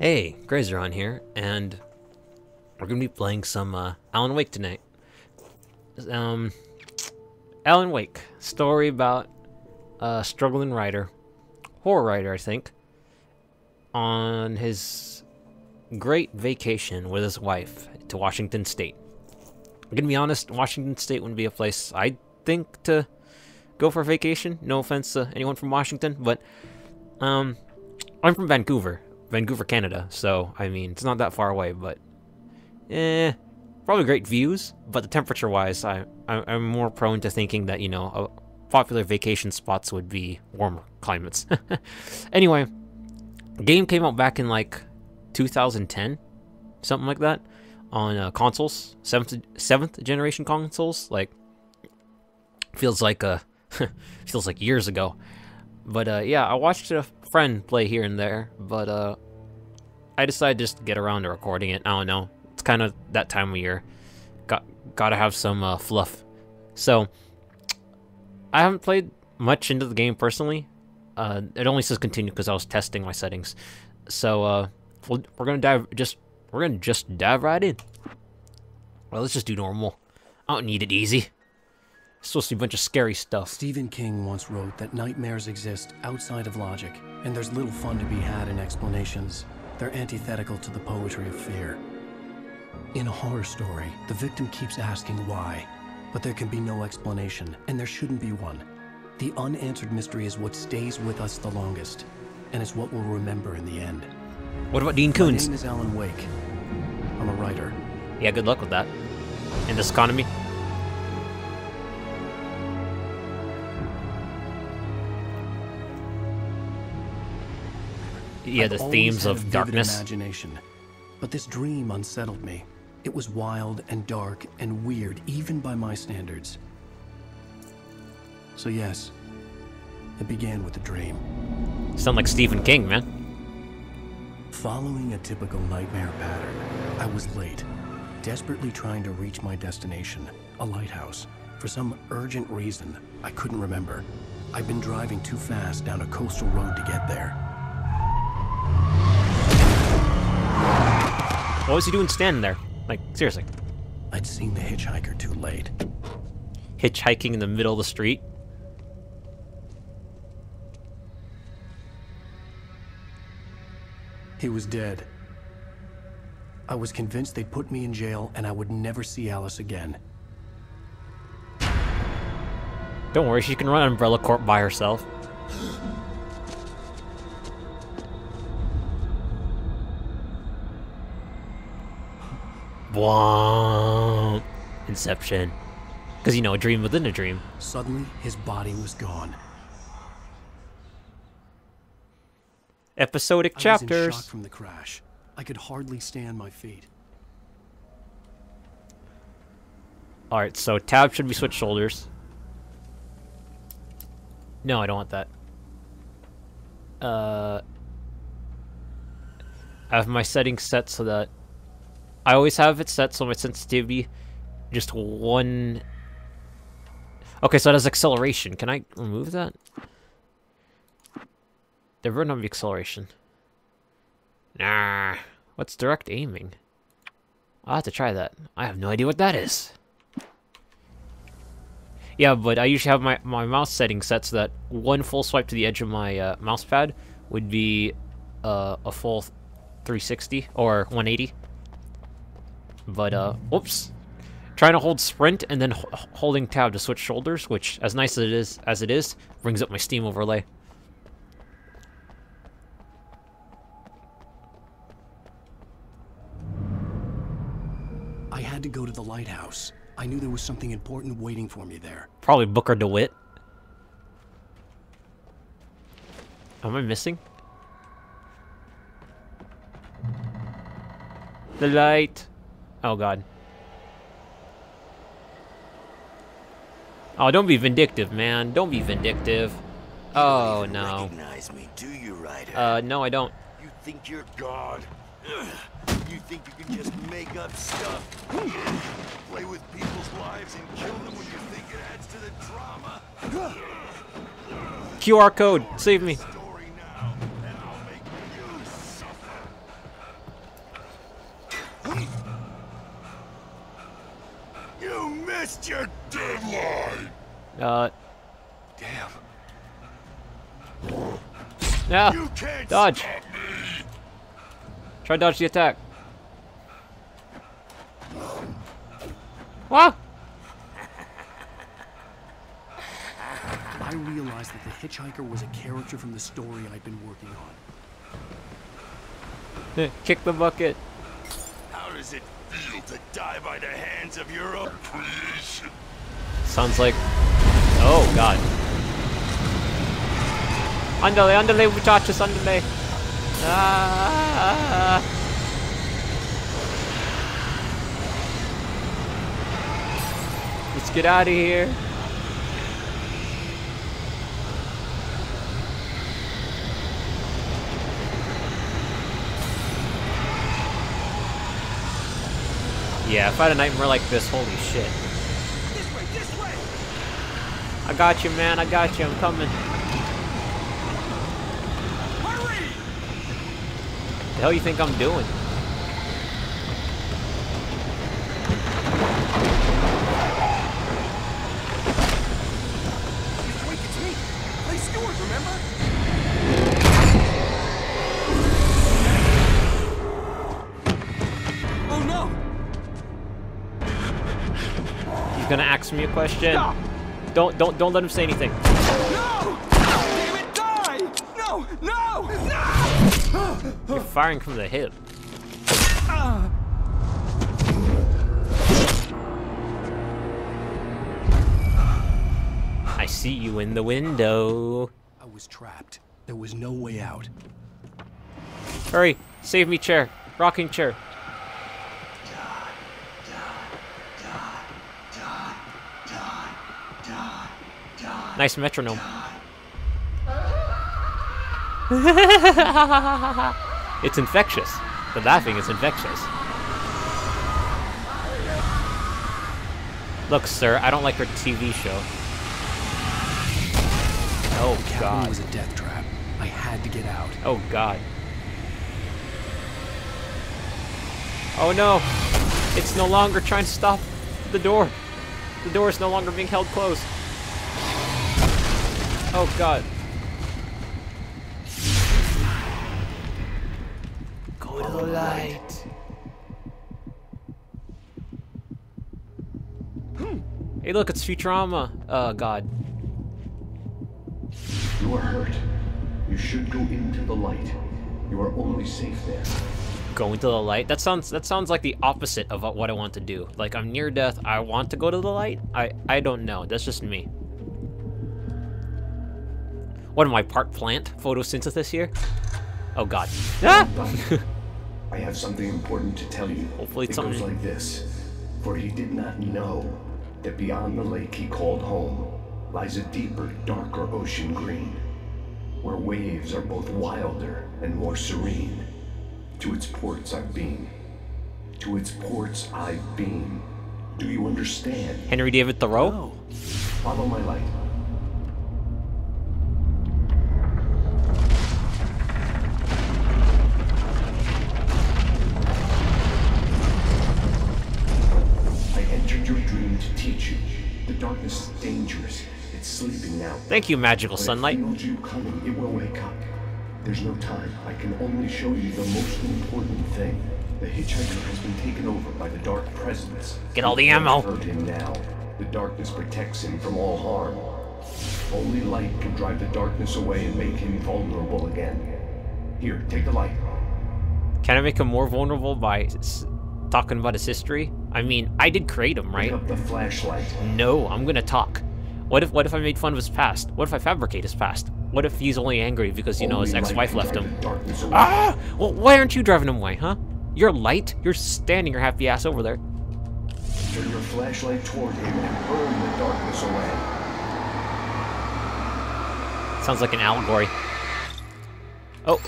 Hey, CrazyRonn here, and we're gonna be playing some uh, Alan Wake tonight. Um, Alan Wake, story about a struggling writer, horror writer, I think, on his great vacation with his wife to Washington State. I'm gonna be honest, Washington State wouldn't be a place I'd think to go for a vacation. No offense to anyone from Washington, but um, I'm from Vancouver, Vancouver, Canada. So I mean, it's not that far away, but eh, probably great views. But the temperature-wise, I, I I'm more prone to thinking that you know, popular vacation spots would be warmer climates. anyway, game came out back in like 2010, something like that, on uh, consoles, seventh seventh generation consoles. Like feels like uh feels like years ago. But uh, yeah, I watched a friend play here and there, but uh, I decided just to get around to recording it. I don't know. It's kind of that time of year. Got gotta have some uh, fluff. So I haven't played much into the game personally. Uh, it only says continue because I was testing my settings. So uh, we we're gonna dive just we're gonna just dive right in. Well, let's just do normal. I don't need it easy. It's supposed to be a bunch of scary stuff. Stephen King once wrote that nightmares exist outside of logic, and there's little fun to be had in explanations. They're antithetical to the poetry of fear. In a horror story, the victim keeps asking why, but there can be no explanation, and there shouldn't be one. The unanswered mystery is what stays with us the longest, and it's what we'll remember in the end. What about Dean My Koontz? name is Alan Wake. I'm a writer. Yeah, good luck with that. In this economy. Yeah, I've the themes of darkness. Imagination, but this dream unsettled me. It was wild and dark and weird, even by my standards. So yes, it began with a dream. Sound like Stephen King, man. Following a typical nightmare pattern, I was late, desperately trying to reach my destination, a lighthouse. For some urgent reason, I couldn't remember. I'd been driving too fast down a coastal road to get there. What was he doing standing there? Like, seriously. I'd seen the hitchhiker too late. Hitchhiking in the middle of the street? He was dead. I was convinced they'd put me in jail and I would never see Alice again. Don't worry, she can run Umbrella Corp by herself. Bwomp. Inception. Because, you know, a dream within a dream. Suddenly, his body was gone. Episodic I was in shock chapters. from the crash. I could hardly stand my feet. Alright, so tab should be switch shoulders. No, I don't want that. Uh, I have my settings set so that I always have it set so my sensitivity just one. Okay, so it has acceleration. Can I remove that? There better not be acceleration. Nah. What's direct aiming? I'll have to try that. I have no idea what that is. Yeah, but I usually have my, my mouse settings set so that one full swipe to the edge of my uh, mouse pad would be uh, a full 360 or 180. But, uh, whoops. Trying to hold sprint and then holding tab to switch shoulders, which, as nice as it is, as it is, brings up my Steam overlay. I had to go to the lighthouse. I knew there was something important waiting for me there. Probably Booker DeWitt. Am I missing? The light. Oh god. Oh, don't be vindictive, man. Don't be vindictive. Oh no. Recognize me, do you, Ryder? Uh, no, I don't. you think you're God? You think you can just make up stuff? Play with people's lives and kill them when you think it adds to the drama? QR code, save me. Story now, and I'll make you suffer. Missed your deadline! Uh, Damn. yeah. You can't Dodge. stop me! Try to dodge the attack. What? I realized that the hitchhiker was a character from the story I'd been working on. Kick the bucket. How does it feel to die by the hands of your own creation? Sounds like. Oh god. Andale, andale, muchachos, andale. Ah. Let's get out of here. Yeah, if I had a nightmare like this, holy shit. This way, this way! I got you, man. I got you. I'm coming. Hurry! The hell you think I'm doing? He's gonna ask me a question. Don't don't don't let him say anything. No! Damn it, die! No! No! No! You're firing from the hip. I see you in the window. I was trapped. There was no way out. Hurry, save me, chair. Rocking chair. Nice metronome. it's infectious. The laughing is infectious. Look, sir, I don't like your TV show. Oh, Cabin God. was a death trap. I had to get out. Oh god. Oh no! It's no longer trying to stop the door. The door is no longer being held closed. Oh god. Go to the light. Hmm. Hey look, it's Futurama. Oh god. You are hurt. You should go into the light. You are only safe there. Going to the light. That sounds that sounds like the opposite of what I want to do. Like I'm near death, I want to go to the light. I I don't know. That's just me. What am I part plant? Photosynthesis here? Oh god. Ah! I have something important to tell you. Hopefully it's it goes something- like this. For he did not know that beyond the lake he called home lies a deeper, darker ocean green, where waves are both wilder and more serene. To its ports I've been. To its ports I've been. Do you understand? Henry David Thoreau? Oh, Follow my light. The darkness is dangerous. It's sleeping now. Thank you, magical When sunlight. feels you coming, it will wake up. There's no time. I can only show you the most important thing. The hitchhiker has been taken over by the dark presence. Get all the ammo. Hurt him now. The darkness protects him from all harm. Only light can drive the darkness away and make him vulnerable again. Here, take the light. Can I make him more vulnerable by s- talking about his history? I mean, I did create him, Pick right? up the flashlight. No, I'm gonna talk. What if what if I made fun of his past? What if I fabricate his past? What if he's only angry because you know his ex-wife left him? the darkness away. Ah! Well, why aren't you driving him away, huh? You're light. You're standing your happy ass over there. Turn your flashlight toward him and burn the darkness away. Sounds like an allegory. Oh,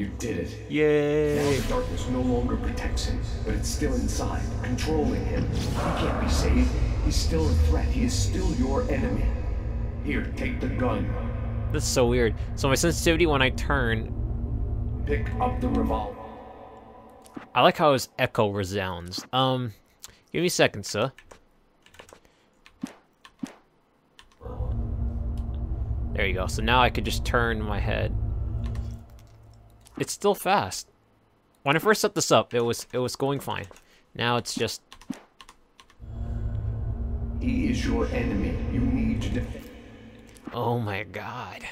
You did it. Yay. Now the darkness no longer protects him, but it's still inside, controlling him. He can't be saved. He's still a threat. He is still your enemy. Here, take the gun. That's so weird. So my sensitivity when I turn. Pick up the revolver. I like how his echo resounds. Um, give me a second, sir. There you go. So now I could just turn my head. It's still fast. When I first set this up, it was it was going fine. Now it's just He is your enemy. You need to defend oh my god.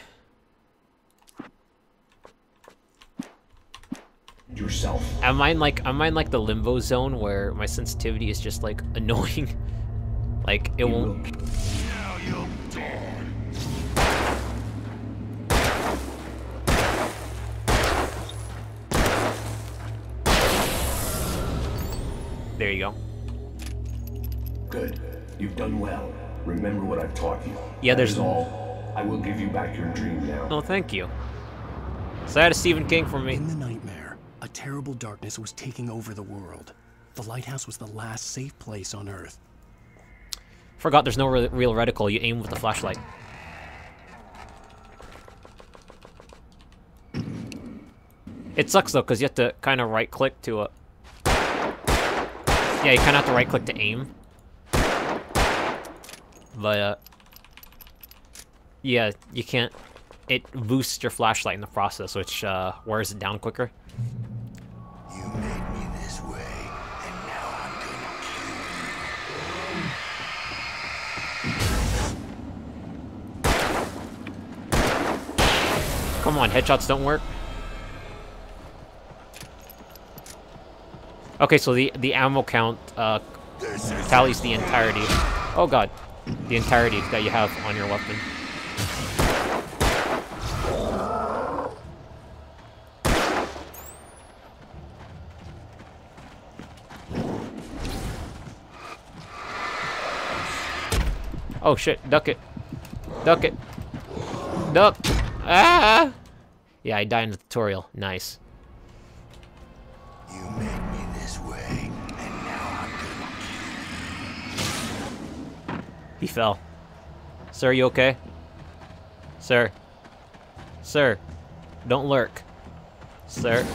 yourself. Am I in like am I in like the limbo zone where my sensitivity is just like annoying? like it won't will There you go. Good. You've done well. Remember what I've taught you. Yeah, That there's- is all. I will give you back your dream now. Oh, thank you. So that is Stephen King for me. In the nightmare, a terrible darkness was taking over the world. The lighthouse was the last safe place on Earth. Forgot there's no re real reticle. You aim with the flashlight. It sucks though, because you have to kind of right click to uh Yeah, you kind of have to right click to aim. But, uh. Yeah, you can't. It boosts your flashlight in the process, which uh, wears it down quicker. You made me this way, and now I'm gonna kill you. Come on, headshots don't work. Okay, so the the ammo count uh, tallies the entirety. Oh god, the entirety that you have on your weapon. Oh shit, duck it. Duck it. Duck. Ah! Yeah, I died in the tutorial. Nice. He fell. Sir, you okay? Sir. Sir. Don't lurk. Sir.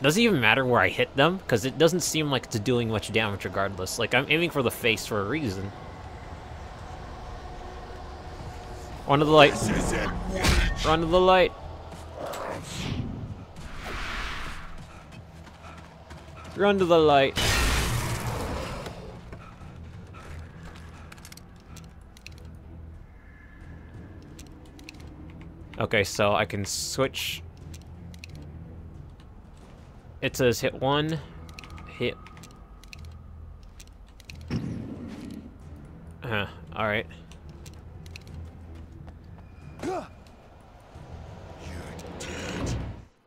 Does it even matter where I hit them? Because it doesn't seem like it's doing much damage regardless. Like, I'm aiming for the face for a reason. Run to the light. Run to the light. Run to the light. Okay, so I can switch. It says hit one, hit. Uh, alright.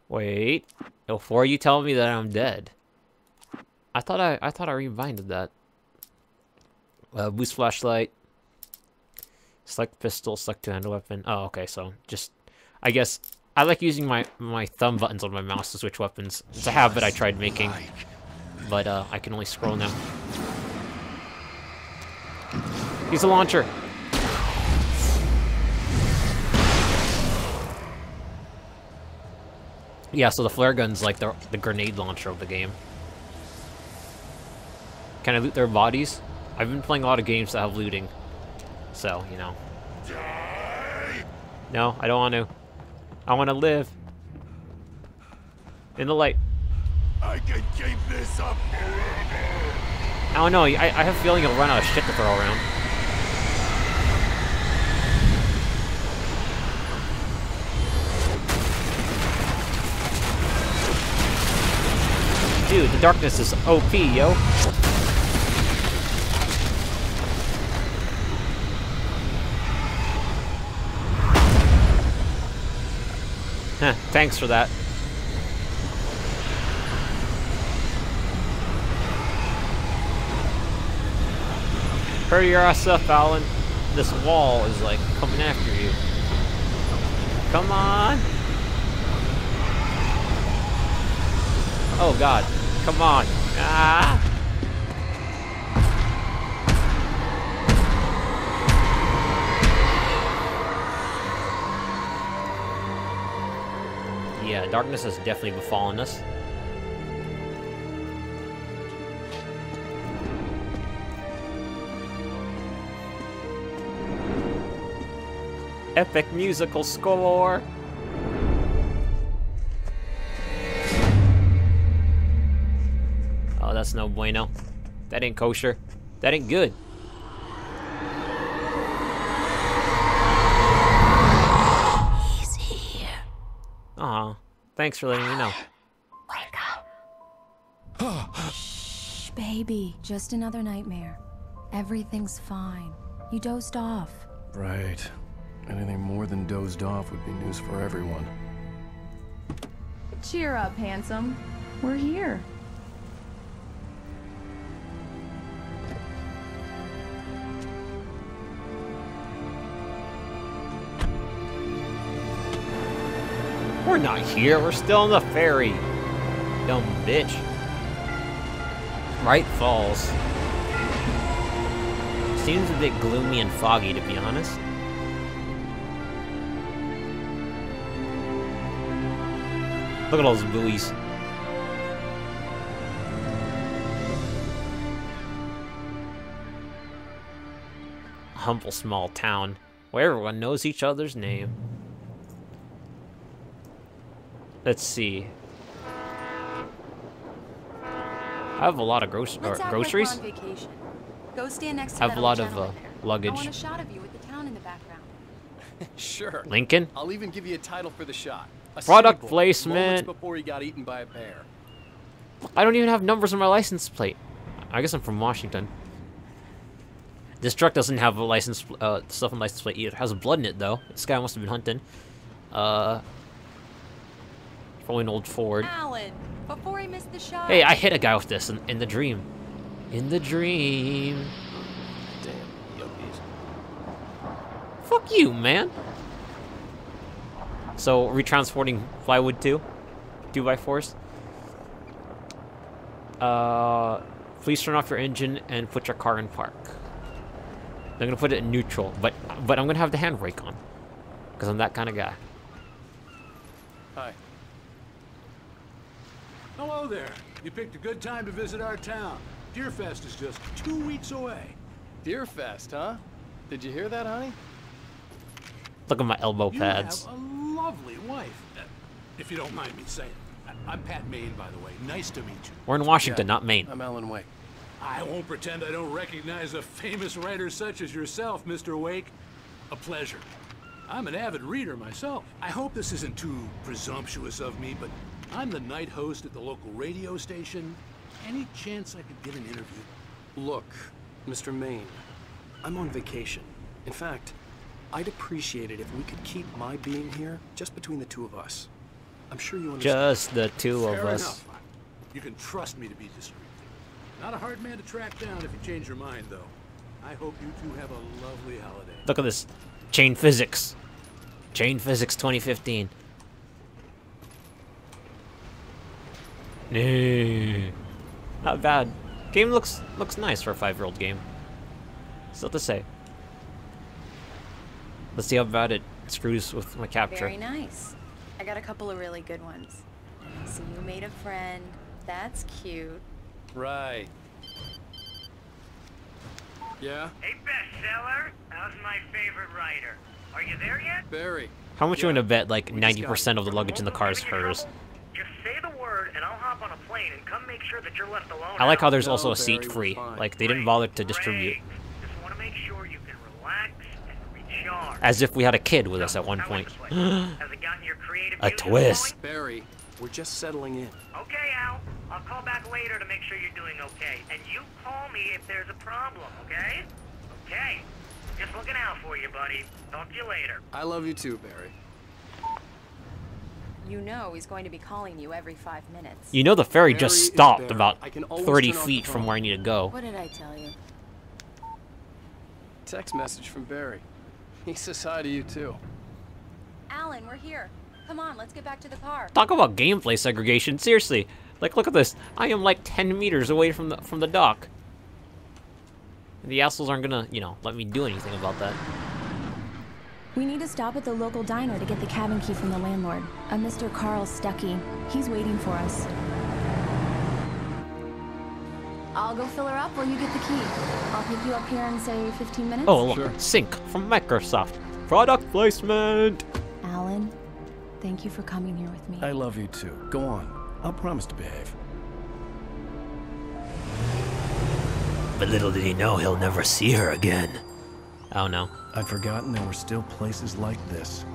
Wait. Before you tell me that I'm dead. I thought I I thought I rebinded that. Uh, boost flashlight. Select pistol, select two-handed weapon. Oh, okay, so just I guess I like using my my thumb buttons on my mouse to switch weapons. It's a habit I tried making, but uh, I can only scroll now. Use a launcher. Yeah, so the flare gun's like the, the grenade launcher of the game. Can I loot their bodies? I've been playing a lot of games that have looting. So, you know. No, I don't want to. I want to live. In the light. I can keep this up forever. I don't know, I, I have a feeling you'll run out of shit to throw around. Dude, the darkness is OP, yo. Thanks for that. Hurry your ass up, Alan. This wall is like coming after you. Come on. Oh god. Come on. Ah. Yeah, darkness has definitely befallen us. Epic musical score! Oh, that's no bueno. That ain't kosher. That ain't good. Thanks for letting me know. Wake up. Shh, baby. Just another nightmare. Everything's fine. You dozed off. Right. Anything more than dozed off would be news for everyone. Cheer up, handsome. We're here. We're not here, we're still on the ferry. Dumb bitch. Bright Falls. Seems a bit gloomy and foggy, to be honest. Look at all those buoys. Humble small town where everyone knows each other's name. Let's see. I have a lot of gross or groceries. Like on. Go stand next to I have a lot of, uh, luggage. I want a shot of you with the town in the background. Sure. Lincoln? I'll even give you a title for the shot. A Product placement. Before he got eaten by a bear. I don't even have numbers on my license plate. I guess I'm from Washington. This truck doesn't have a license uh, stuff on license plate either. It has blood in it though. This guy must have been hunting. Uh, probably an old Ford. Alan, before he missed the shot. Hey, I hit a guy with this in, in the dream. In the dream. Damn, yuppies. Fuck you, man. So, retransporting plywood too? 2 by 4s Uh, please turn off your engine and put your car in park. I'm gonna put it in neutral, but but I'm gonna have the handbrake on. Because I'm that kind of guy. Hi. Hello there. You picked a good time to visit our town. Deerfest is just two weeks away. Deerfest, huh? Did you hear that, honey? Look at my elbow pads. You pads. have a lovely wife. If you don't mind me saying. I- I'm Pat Maine, by the way. Nice to meet you. We're in Washington, not Maine. I'm Alan Wake. I won't pretend I don't recognize a famous writer such as yourself, Mr. Wake. A pleasure. I'm an avid reader myself. I hope this isn't too presumptuous of me, but I'm the night host at the local radio station. Any chance I could get an interview? Look, Mr. Maine, I'm on vacation. In fact, I'd appreciate it if we could keep my being here just between the two of us. I'm sure you understand. Just the two of Fair us. You can trust me to be discreet. Not a hard man to track down if you change your mind, though. I hope you two have a lovely holiday. Look at this. Chain physics. Chain physics 2015. No. Not bad. Game looks looks nice for a five-year-old game. Still to say. Let's see how bad it screws with my capture. Very nice. I got a couple of really good ones. So you made a friend. That's cute. Right. Yeah? Hey, bestseller, how's my favorite writer? Are you there yet? Barry. How much you Yeah. want to bet like We just got 90% of the luggage in the car is Won't you give me hers? trouble? Just say the word, and I'll hop on a plane and come make sure that you're left alone. I like how there's No, also a seat free. fine. Like they didn't bother to distribute. Just want to make sure you can relax and recharge. As if we had a kid with us at one point. was the place? Has it gotten your creative A twist. Barry. We're just settling in. Okay, Al. I'll call back later to make sure you're doing okay. And you call me if there's a problem, okay? Okay. Just looking out for you, buddy. Talk to you later. I love you too, Barry. You know he's going to be calling you every five minutes. You know the ferry Barry just stopped about I can always 30 feet from where I need to go. What did I tell you? Text message from Barry. He says hi to you too. Alan, we're here. Come on, let's get back to the car. Talk about gameplay segregation. Seriously, like look at this. I am like 10 meters away from the from the dock. The assholes aren't gonna, you know, let me do anything about that. We need to stop at the local diner to get the cabin key from the landlord, a Mr. Carl Stuckey. He's waiting for us. I'll go fill her up while you get the key. I'll pick you up here in, say, 15 minutes. Oh, look, Sync from Microsoft. Product placement. Alan, thank you for coming here with me. I love you too. Go on. I'll promise to behave. But little did he know he'll never see her again. Oh no. I'd forgotten there were still places like this.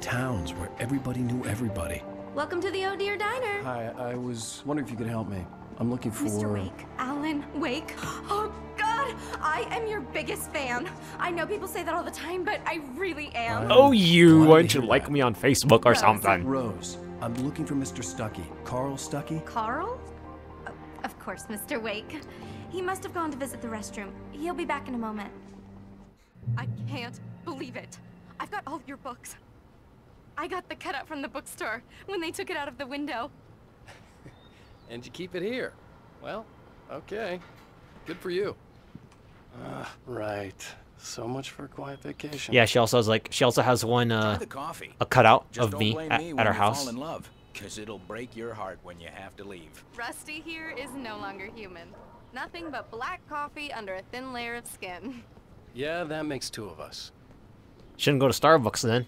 Towns where everybody knew everybody. Welcome to the Oh Dear Diner. Hi, I was wondering if you could help me. I'm looking for... Mr. Wake. Alan Wake. Oh, God. I am your biggest fan. I know people say that all the time, but I really am. Oh, you! Glad Why to don't you like that. me on Facebook or Rose. something? Rose, I'm looking for Mr. Stuckey. Carl Stuckey? Carl? Oh, of course, Mr. Wake. He must have gone to visit the restroom. He'll be back in a moment. I can't believe it. I've got all your books. I got the cutout from the bookstore when they took it out of the window. And you keep it here. Well, okay. Good for you. Ah, right. So much for a quiet vacation. Yeah, she also has like she also has one uh the coffee. a cutout Just of don't me at, me at her house. Fall in love, cause it'll break your heart when you have to leave. Rusty here is no longer human. Nothing but black coffee under a thin layer of skin. Yeah, that makes two of us. Shouldn't go to Starbucks then.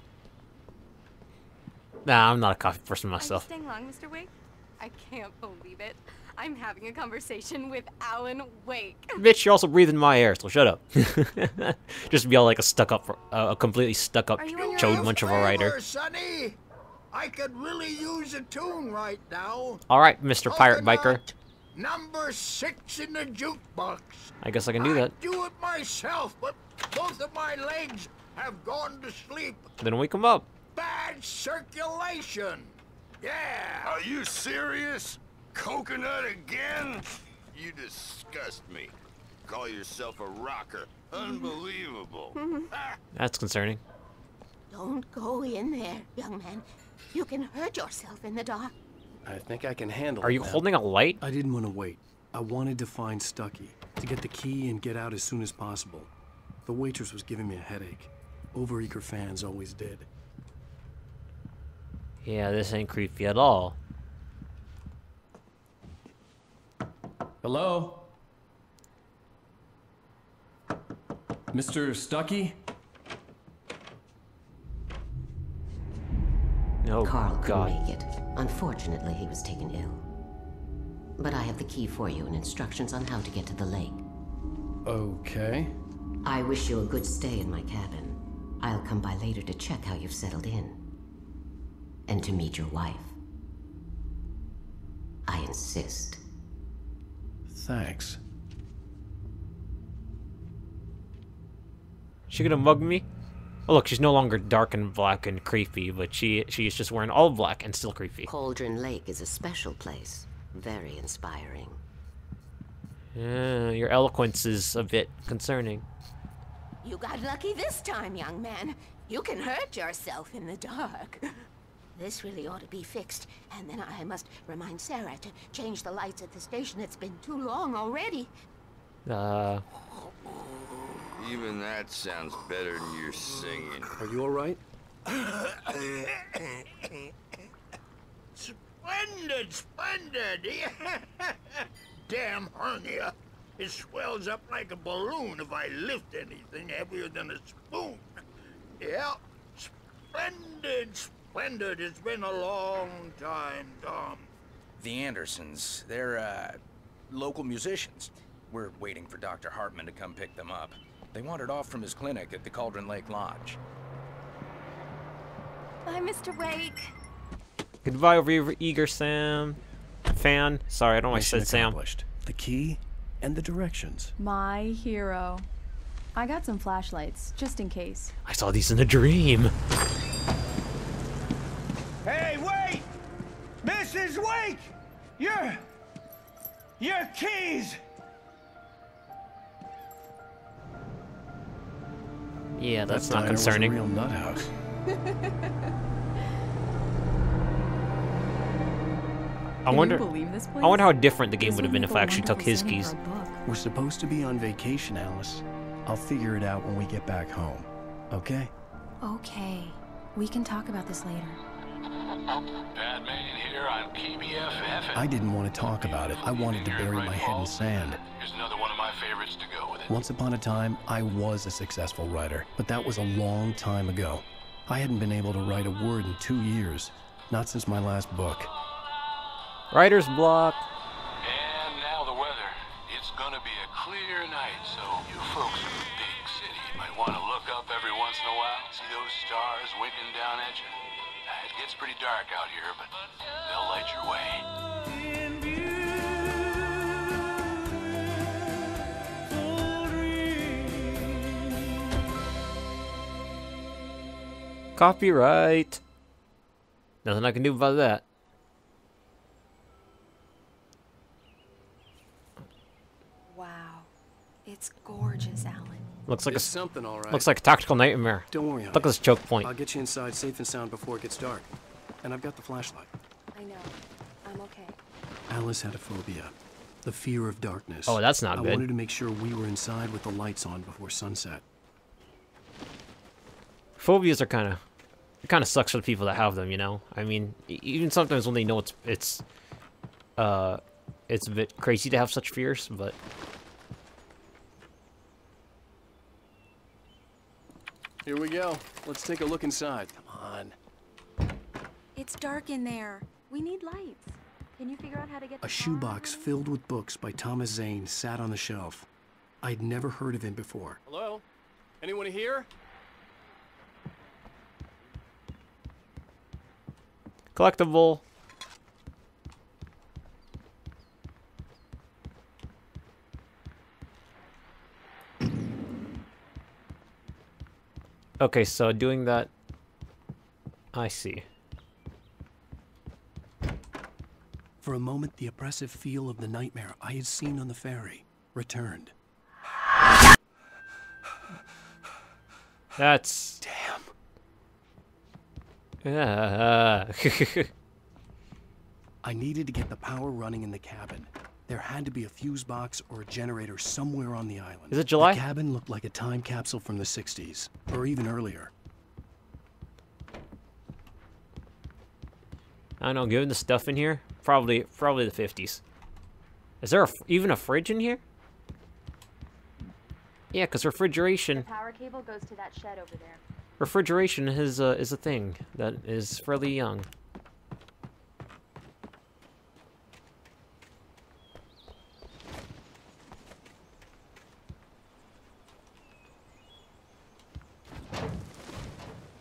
Nah, I'm not a coffee person myself. staying long, Mr. Wake? I can't believe it. I'm having a conversation with Alan Wake. Bitch, you're also breathing my air, so shut up. Just be all like a stuck up, uh, a completely stuck up Are you on your chode own? munch of a writer. Sonny. I could really use a tune right now. All right, Mr. Pirate Biker. Coconut, Number six in the jukebox. I guess I can do that. I'd do it myself, but both of my legs have gone to sleep. Then wake them up. Bad circulation. Yeah. Are you serious? Coconut again? You disgust me. Call yourself a rocker. Unbelievable. That's concerning. Don't go in there, young man. You can hurt yourself in the dark. I think I can handle it. Are you now. holding a light? I didn't want to wait. I wanted to find Stuckey, to get the key and get out as soon as possible. The waitress was giving me a headache. Overeager fans always did. Yeah, this ain't creepy at all. Hello? Mr. Stuckey? Oh Carl couldn't God. make it. Unfortunately, he was taken ill. But I have the key for you and instructions on how to get to the lake. Okay. I wish you a good stay in my cabin. I'll come by later to check how you've settled in. And to meet your wife. I insist. Thanks. She gonna mug me? Oh look, she's no longer dark and black and creepy, but she she is just wearing all black and still creepy. Cauldron Lake is a special place. Very inspiring. Yeah, your eloquence is a bit concerning. You got lucky this time, young man. You can hurt yourself in the dark. This really ought to be fixed, and then I must remind Sarah to change the lights at the station. It's been too long already. Uh, Even that sounds better than your singing. Are you all right? Splendid, splendid! Damn hernia. It swells up like a balloon if I lift anything heavier than a spoon. Yeah, splendid, splendid. It's been a long time, Tom. The Andersons, they're, uh, local musicians. We're waiting for Dr. Hartman to come pick them up. They wandered off from his clinic at the Cauldron Lake Lodge. Bye, Mr. Wake. goodbye, over eager Sam. Fan. Sorry, I don't know why I Mission said Sam. accomplished. The key and the directions. My hero. I got some flashlights, just in case. I saw these in a dream. Hey, wait! Mrs. Wake! Your... Your keys! Yeah, that's That not diner was a concerning. real nut house. I wonder. believe this I wonder how different the game would have been if I actually took his keys. for a book. We're supposed to be on vacation, Alice. I'll figure it out when we get back home. Okay? Okay, we can talk about this later. Pat here on KBFF. I didn't want to talk about it. I wanted to bury my head in sand. Here's another one of my favorites to go with it. Once upon a time, I was a successful writer, but that was a long time ago. I hadn't been able to write a word in two years, not since my last book. Writer's block. And now the weather. It's gonna be a clear night, so you folks in the big city might want to look up every once in a while, see those stars winking down at you. It gets pretty dark out here, but they'll light your way. Copyright. Nothing I can do about that. Wow. It's gorgeous, Alan. Looks like a It's s- something, all right. Looks like a tactical nightmare. Don't worry, Look at this choke point. I'll get you inside safe and sound before it gets dark. And I've got the flashlight. I know. I'm okay. Alice had a phobia. The fear of darkness. Oh, that's not I good. wanted to make sure we were inside with the lights on before sunset. Phobias are kind of, it kind of sucks for the people that have them. You know, I mean, even sometimes when they know it's it's, uh, it's a bit crazy to have such fears, but Here we go. Let's take a look inside. Come on. It's dark in there. We need lights. Can you figure out how to get A shoebox filled with books by Thomas Zane sat on the shelf. I'd never heard of him before. Hello? Anyone here? Collectible. Okay, so doing that, I see. For a moment, the oppressive feel of the nightmare I had seen on the ferry returned. That's damn. Yeah. I needed to get the power running in the cabin. There had to be a fuse box or a generator somewhere on the island. Is it July? The cabin looked like a time capsule from the 60s, or even earlier. I don't know. Given the stuff in here, probably probably the fifties. Is there a, f- even a fridge in here? Yeah, because refrigeration power cable goes to that shed over there. Refrigeration is a is a thing that is fairly young.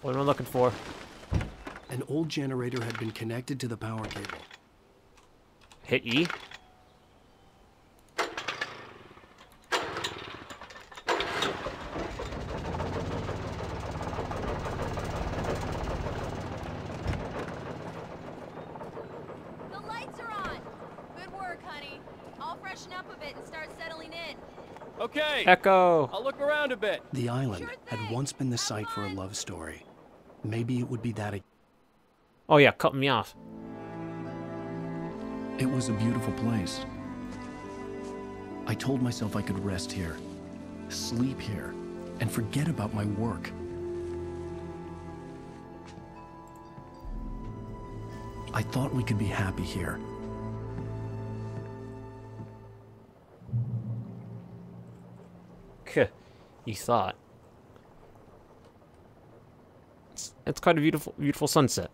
What am I looking for? An old generator had been connected to the power cable. Hit E. The lights are on. Good work, honey. I'll freshen up a bit and start settling in. Okay. Echo. I'll look around a bit. The island had once been the site for a love story. Maybe it would be that again. Oh yeah, cut me off. It was a beautiful place. I told myself I could rest here, sleep here, and forget about my work. I thought we could be happy here. you thought. It's, it's quite a beautiful, beautiful sunset.